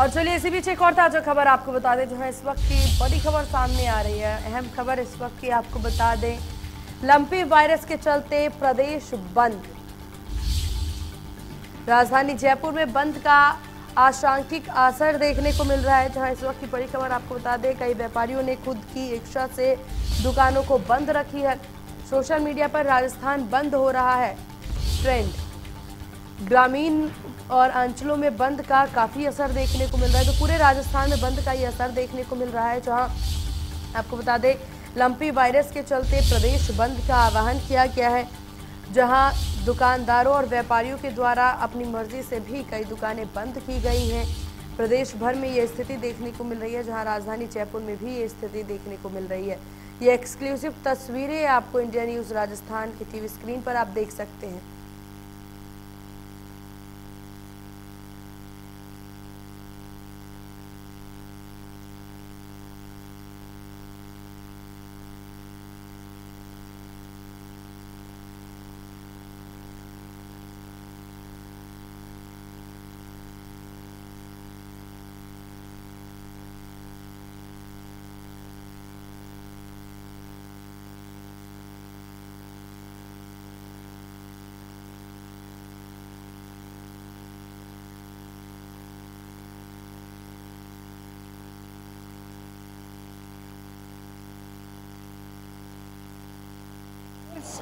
और चलिए इसी बीच एक और ताज़ा खबर आपको बता दें, जो है इस वक्त की बड़ी खबर सामने आ रही है। अहम खबर इस वक्त की आपको बता दें, लंपी वायरस के चलते प्रदेश बंद। राजधानी जयपुर में बंद का आशांकिक असर देखने को मिल रहा है, जहाँ इस वक्त की बड़ी खबर आपको बता दें, कई व्यापारियों ने खुद की इच्छा से दुकानों को बंद रखी है। सोशल मीडिया पर राजस्थान बंद हो रहा है। ट्रेंड। ग्रामीण और अंचलों में बंद का काफ़ी असर देखने को मिल रहा है। तो पूरे राजस्थान में बंद का ये असर देखने को मिल रहा है, जहाँ आपको बता दें, लंपी वायरस के चलते प्रदेश बंद का आह्वान किया गया है, जहाँ दुकानदारों और व्यापारियों के द्वारा अपनी मर्ज़ी से भी कई दुकानें बंद की गई हैं। प्रदेश भर में ये स्थिति देखने को मिल रही है, जहाँ राजधानी जयपुर में भी ये स्थिति देखने को मिल रही है। ये एक्सक्लूसिव तस्वीरें आपको इंडिया न्यूज़ राजस्थान की टीवी स्क्रीन पर आप देख सकते हैं।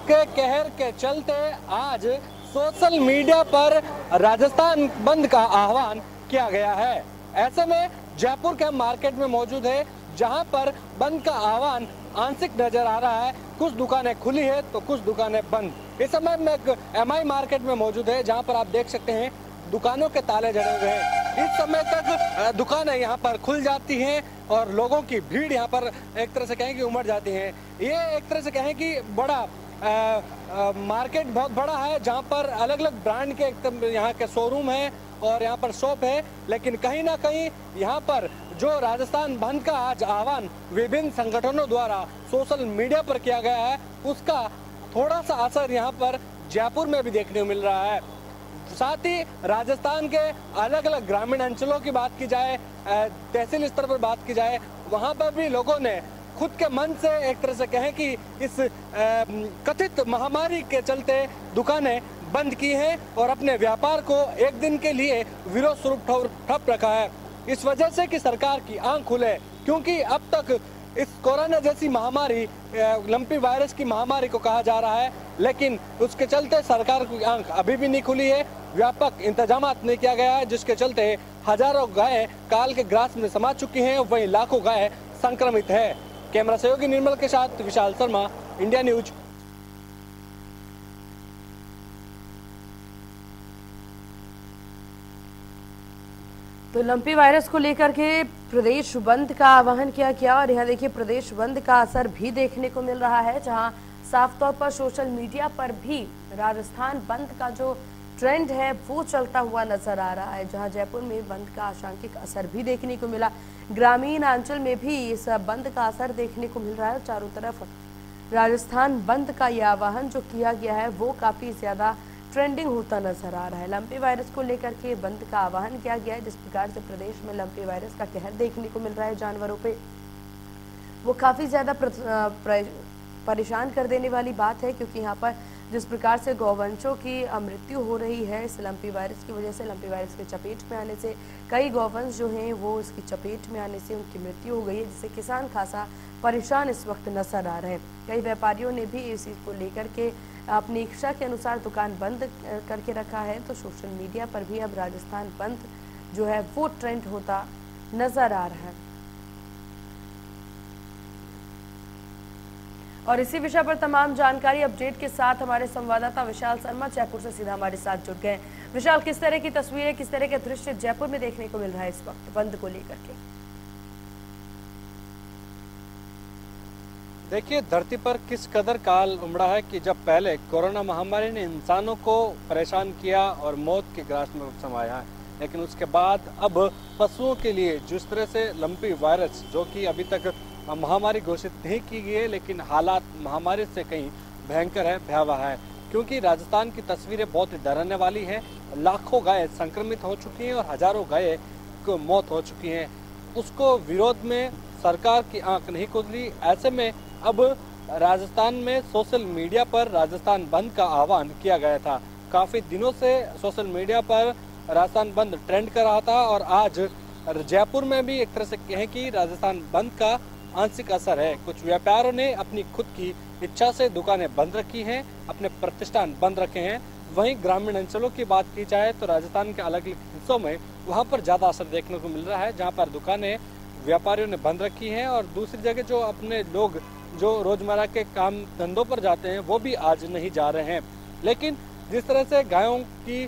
के कहर के चलते आज सोशल मीडिया पर राजस्थान बंद का आह्वान किया गया है। ऐसे में जयपुर के मार्केट में मौजूद है, जहाँ पर बंद का आह्वान आंशिक नज़र आ रहा है। कुछ दुकानें खुली है तो कुछ दुकानें बंद। इस समय में एम आई मार्केट में मौजूद है, जहाँ पर आप देख सकते हैं, दुकानों के ताले जड़े हुए हैं। इस समय तक दुकानें यहाँ पर खुल जाती हैं और लोगों की भीड़ यहाँ पर एक तरह से कहें कि उमड़ जाती है। ये एक तरह से कहें कि बड़ा मार्केट बहुत बड़ा है, जहाँ पर अलग अलग ब्रांड के यहाँ के शोरूम है और यहाँ पर शॉप है, लेकिन कहीं ना कहीं यहाँ पर जो राजस्थान बंद का आज आह्वान विभिन्न संगठनों द्वारा सोशल मीडिया पर किया गया है, उसका थोड़ा सा असर यहाँ पर जयपुर में भी देखने को मिल रहा है। साथ ही राजस्थान के अलग अलग ग्रामीण अंचलों की बात की जाए तहसील स्तर पर बात की जाए, वहाँ पर भी लोगों ने खुद के मन से एक तरह से कहें कि इस कथित महामारी के चलते दुकानें बंद की हैं और अपने व्यापार को एक दिन के लिए विरोध स्वरूप ठप रखा है। इस वजह से कि सरकार की आँख खुले, क्योंकि अब तक इस कोरोना जैसी महामारी लंपी वायरस की महामारी को कहा जा रहा है, लेकिन उसके चलते सरकार की आँख अभी भी नहीं खुली है। व्यापक इंतज़ाम नहीं किया गया है, जिसके चलते हज़ारों गाय काल के ग्रास में समा चुकी हैं, वहीं लाखों गाय संक्रमित है। कैमरा सहयोगी निर्मल के साथ विशाल शर्मा, इंडिया न्यूज़। तो लंपी वायरस को लेकर के प्रदेश बंद का आह्वान किया गया और यहाँ देखिए प्रदेश बंद का असर भी देखने को मिल रहा है, जहाँ साफ़ तौर पर सोशल मीडिया पर भी राजस्थान बंद का जो ट्रेंड है, वो चलता हुआ नज़र आ रहा है, जहाँ जयपुर में बंद का आशांकिक असर भी देखने को मिला। ग्रामीण अंचल में भी इस बंद का असर देखने को मिल रहा है। चारों तरफ़ राजस्थान बंद का यह आह्वान जो किया गया है, वो काफ़ी ज़्यादा ट्रेंडिंग होता नज़र आ रहा है। लंपी वायरस को लेकर के बंद का आह्वान किया गया है, जिस प्रकार से प्रदेश में लंपी वायरस का कहर देखने को मिल रहा है जानवरों पे। वो काफ़ी ज़्यादा परेशान कर देने वाली बात है, क्योंकि यहाँ पर जिस प्रकार से गौवंशों की मृत्यु हो रही है, इस लंपी वायरस की वजह से लंपी वायरस के चपेट में आने से, कई गौवंश जो हैं, वो इसकी चपेट में आने से उनकी मृत्यु हो गई है, जिससे किसान खासा परेशान इस वक्त नज़र आ रहे हैं। कई व्यापारियों ने भी इस चीज़ को लेकर के अपनी इच्छा के अनुसार दुकान बंद करके रखा है। तो सोशल मीडिया पर भी अब राजस्थान बंद जो है, वो ट्रेंड होता नज़र आ रहा है। और इसी विषय पर तमाम जानकारी अपडेट के साथ हमारे संवाददाता विशाल शर्मा जयपुर से सीधा हमारे साथ जुड़ गए विशाल, किस तरह की तस्वीरें, किस तरह के दृश्य जयपुर में देखने को मिल रहा है इस वक्त बंद को लेकर के? देखिए, धरती पर किस कदर काल उमड़ा है कि जब पहले कोरोना महामारी ने इंसानों को परेशान किया और मौत के ग्रास में समाया है, लेकिन उसके बाद अब पशुओं के लिए जिस तरह से लंपी वायरस, जो कि अभी तक महामारी घोषित नहीं की गई है, लेकिन हालात महामारी से कहीं भयंकर है, भयावह है। क्योंकि राजस्थान की तस्वीरें बहुत ही डराने वाली हैं। लाखों गाय संक्रमित हो चुकी हैं और हज़ारों गाय को मौत हो चुकी है। उसको विरोध में सरकार की आँख नहीं रही ऐसे में अब राजस्थान में सोशल मीडिया पर राजस्थान बंद का आह्वान किया गया था। काफ़ी दिनों से सोशल मीडिया पर राजस्थान बंद ट्रेंड कर रहा था और आज जयपुर में भी एक तरह से कहें कि राजस्थान बंद का आंशिक असर है। कुछ व्यापारियों ने अपनी खुद की इच्छा से दुकानें बंद रखी हैं, अपने प्रतिष्ठान बंद रखे हैं। वहीं ग्रामीण अंचलों की बात की जाए तो राजस्थान के अलग अलग हिस्सों में वहाँ पर ज़्यादा असर देखने को मिल रहा है, जहाँ पर दुकानें व्यापारियों ने बंद रखी हैं और दूसरी जगह जो अपने लोग जो रोज़मर्रा के काम धंधों पर जाते हैं, वो भी आज नहीं जा रहे हैं। लेकिन जिस तरह से गायों की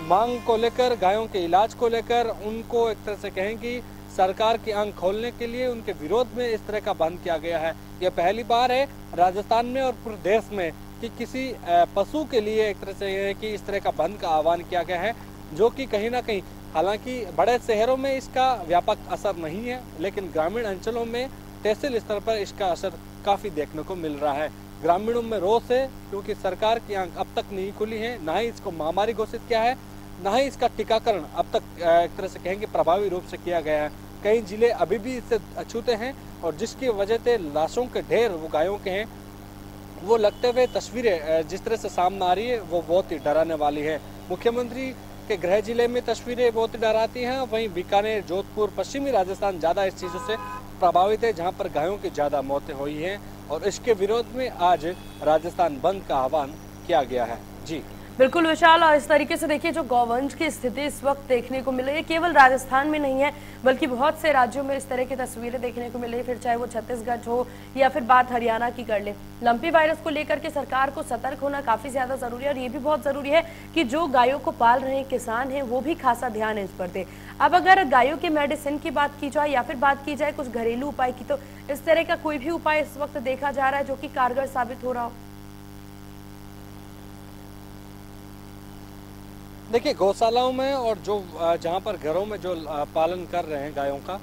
मांग को लेकर, गायों के इलाज को लेकर उनको एक तरह से कहें कि सरकार की आँख खोलने के लिए उनके विरोध में इस तरह का बंद किया गया है। यह पहली बार है राजस्थान में और पूरे देश में कि किसी पशु के लिए एक तरह से कि इस तरह का बंद का आह्वान किया गया है, जो कि कहीं ना कहीं, हालाँकि बड़े शहरों में इसका व्यापक असर नहीं है, लेकिन ग्रामीण अंचलों में तहसील स्तर पर इसका असर काफ़ी देखने को मिल रहा है। ग्रामीणों में रोष है, क्योंकि सरकार की आँख अब तक नहीं खुली है, ना ही इसको महामारी घोषित किया है ना ही इसका टीकाकरण अब तक एक तरह से कहेंगे प्रभावी रूप से किया गया है। कई ज़िले अभी भी इससे अछूते हैं और जिसकी वजह से लाशों के ढेर, वो गायों के हैं, वो लगते हुए तस्वीरें जिस तरह से सामने आ रही है, वो बहुत ही डराने वाली है। मुख्यमंत्री के गृह ज़िले में तस्वीरें बहुत ही डराती हैं, वहीं बीकानेर, जोधपुर, पश्चिमी राजस्थान ज़्यादा इस चीज़ों से प्रभावित है, जहाँ पर गायों की ज़्यादा मौतें हुई हैं और इसके विरोध में आज राजस्थान बंद का आह्वान किया गया है। जी। बिल्कुल विशाल, और इस तरीके से देखिए जो गौवंश की स्थिति इस वक्त देखने को मिल केवल राजस्थान में नहीं है, बल्कि बहुत से राज्यों में इस तरह की तस्वीरें देखने को मिल, फिर चाहे वो छत्तीसगढ़ हो या फिर बात हरियाणा की कर ले। लंपी वायरस को लेकर के सरकार को सतर्क होना काफ़ी ज़्यादा ज़रूरी है, और ये भी बहुत ज़रूरी है कि जो गायों को पाल रहे किसान है, वो भी खासा ध्यान इस पर दे। अब अगर गायों के मेडिसिन की बात की जाए या फिर बात की जाए कुछ घरेलू उपाय की तो इस तरह का कोई भी उपाय इस वक्त देखा जा रहा है जो की कारगर साबित हो रहा हो। देखिए, गौशालाओं में और जो जहाँ पर घरों में जो पालन कर रहे हैं गायों का,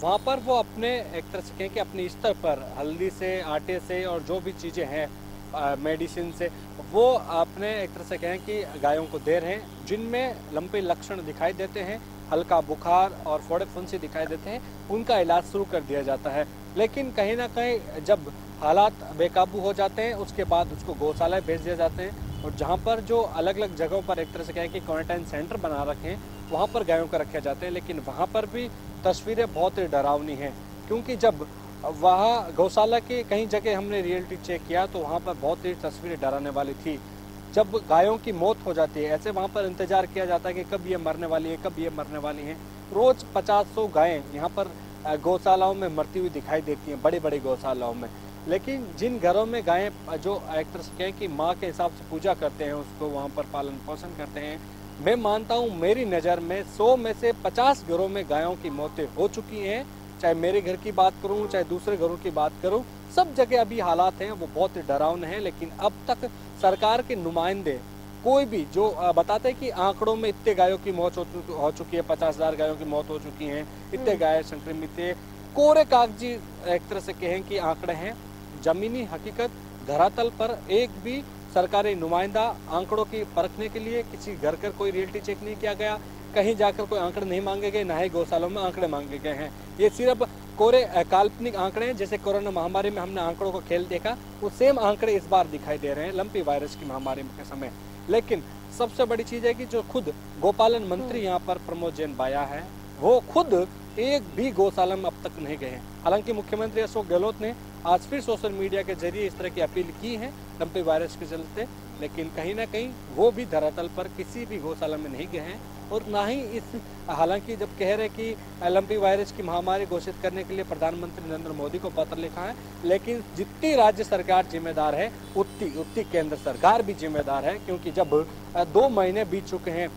वहाँ पर वो अपने, एक तरह से कहें कि अपने स्तर पर, हल्दी से, आटे से और जो भी चीज़ें हैं मेडिसिन से, वो अपने एक तरह से कहें कि गायों को दे रहे हैं, जिनमें लंबे लक्षण दिखाई देते हैं, हल्का बुखार और फोड़े फुंसी दिखाई देते हैं, उनका इलाज शुरू कर दिया जाता है। लेकिन कहीं ना कहीं जब हालात बेकाबू हो जाते हैं, उसके बाद उसको गौशाला भेज दिए जाते हैं और जहाँ पर जो अलग अलग जगहों पर एक तरह से कहें कि क्वारंटाइन सेंटर बना रखे हैं, वहाँ पर गायों को रखे जाते हैं, लेकिन वहाँ पर भी तस्वीरें बहुत ही डरावनी हैं। क्योंकि जब वहाँ गौशाला के कहीं जगह हमने रियलिटी चेक किया तो वहाँ पर बहुत ही तस्वीरें डराने वाली थी। जब गायों की मौत हो जाती है, ऐसे वहाँ पर इंतज़ार किया जाता है कि कब ये मरने वाली है, कब ये मरने वाली है। रोज पचास सौ गायें यहाँ पर गौशालाओं में मरती हुई दिखाई देती हैं बड़ी बड़ी गौशालाओं में। लेकिन जिन घरों में गायें जो एक तरह से कहें कि माँ के हिसाब से पूजा करते हैं उसको वहाँ पर पालन पोषण करते हैं मैं मानता हूँ मेरी नज़र में सौ में से पचास घरों में गायों की मौतें हो चुकी हैं चाहे मेरे घर की बात करूँ चाहे दूसरे घरों की बात करूँ सब जगह अभी हालात हैं वो बहुत ही डरावने हैं लेकिन अब तक सरकार के नुमाइंदे कोई भी जो बताते हैं कि आंकड़ों में इतने गायों की मौत हो चुकी है पचास हज़ार गायों की मौत हो चुकी है इतने हम्म। गाय संक्रमित कोरे कागज़ी एक तरह से कहें कि आंकड़े हैं जमीनी हकीकत धरातल पर एक भी सरकारी नुमाइंदा आंकड़ों की परखने के लिए किसी घर कर कोई रियलिटी चेक नहीं किया गया। कहीं जाकर कोई आंकड़े नहीं मांगे गए, ना ही गौशालों में आंकड़े मांगे गए हैं। ये सिर्फ़ कोरे काल्पनिक आंकड़े हैं, जैसे कोरोना महामारी में हमने आंकड़ों को खेल देखा, वो सेम आंकड़े इस बार दिखाई दे रहे हैं लंपी वायरस की महामारी के समय। लेकिन सबसे बड़ी चीज़ है कि जो खुद गोपालन मंत्री यहाँ पर प्रमोद जैन बाया है, वो खुद एक भी गौशाला में अब तक नहीं गए हैं। हालाँकि मुख्यमंत्री अशोक गहलोत ने आज फिर सोशल मीडिया के ज़रिए इस तरह की अपील की है। लंपी वायरस के चलते, लेकिन कहीं ना कहीं वो भी धरातल पर किसी भी गौशाला में नहीं गए हैं। और ना ही इस, हालाँकि जब कह रहे कि लंपी वायरस की महामारी घोषित करने के लिए प्रधानमंत्री नरेंद्र मोदी को पत्र लिखा है, लेकिन जितनी राज्य सरकार जिम्मेदार है, उतनी उतनी केंद्र सरकार भी जिम्मेदार है, क्योंकि जब दो महीने बीत चुके हैं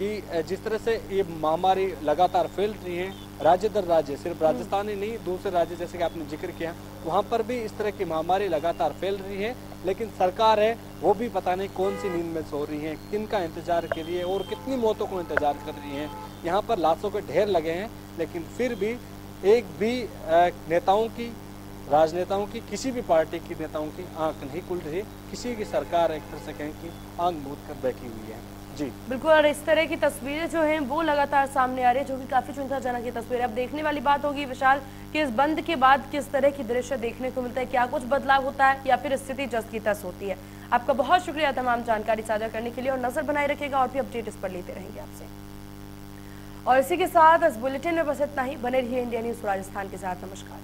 कि जिस तरह से ये महामारी लगातार फैल रही है राज्य दर राज्य सिर्फ़ राजस्थान ही नहीं दूसरे राज्य जैसे कि आपने ज़िक्र किया वहाँ पर भी इस तरह की महामारी लगातार फैल रही है लेकिन सरकार है वो भी पता नहीं कौन सी नींद में सो रही है किन का इंतज़ार कर रही है और कितनी मौतों को इंतज़ार कर रही है। यहाँ पर लाशों के ढेर लगे हैं लेकिन फिर भी एक भी नेताओं की राजनेताओं की किसी भी पार्टी की नेताओं की आँख नहीं खुल रही। किसी की सरकार एक तरह से कहें कि आँख मूद कर बैठी हुई है। जी। बिल्कुल, और इस तरह की तस्वीरें जो हैं, वो लगातार सामने आ रही है, जो कि काफ़ी चिंताजनक है तस्वीरें। अब देखने वाली बात होगी विशाल कि इस बंद के बाद किस तरह की दृश्य देखने को मिलता है, क्या कुछ बदलाव होता है, या फिर स्थिति जस की तस होती है। आपका बहुत शुक्रिया तमाम जानकारी साझा करने के लिए, और नज़र बनाए रखेगा और भी अपडेट इस पर लेते रहेंगे आपसे। और इसी के साथ इस बुलेटिन में बस इतना ही। बने रहिए इंडिया न्यूज़ राजस्थान के साथ। नमस्कार।